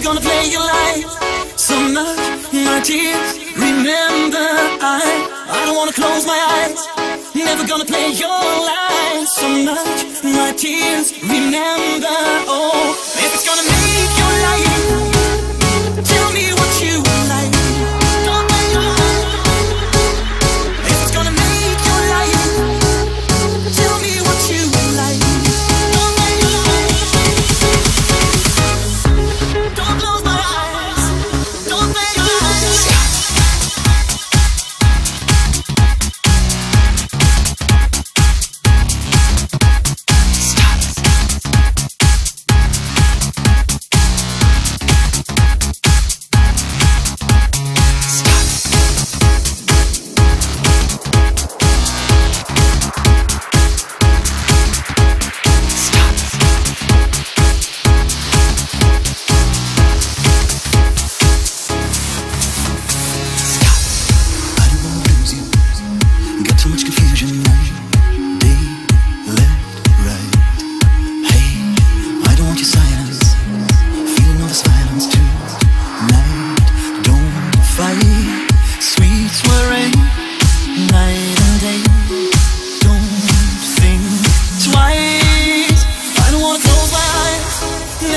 gonna play your life so much, my tears. Remember, I I don't wanna close my eyes. Never gonna play your life so much, my tears. Remember, oh,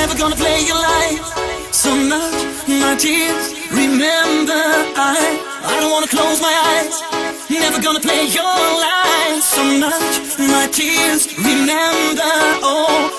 Never gonna play your life so much. My tears. Remember, I I don't wanna close my eyes. Never gonna play your life so much. My tears. Remember, oh.